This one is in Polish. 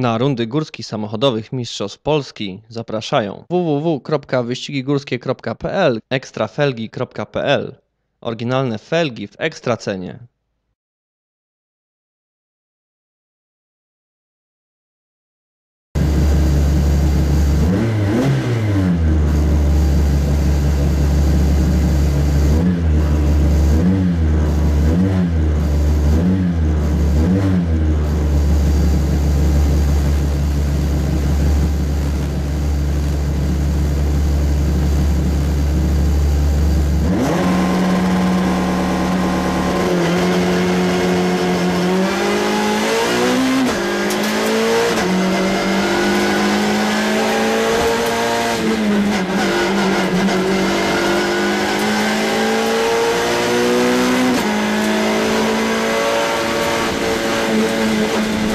Na rundy górskich samochodowych Mistrzostw Polski zapraszają www.wyścigigórskie.pl, ekstrafelgi.pl Oryginalne felgi w ekstra cenie. you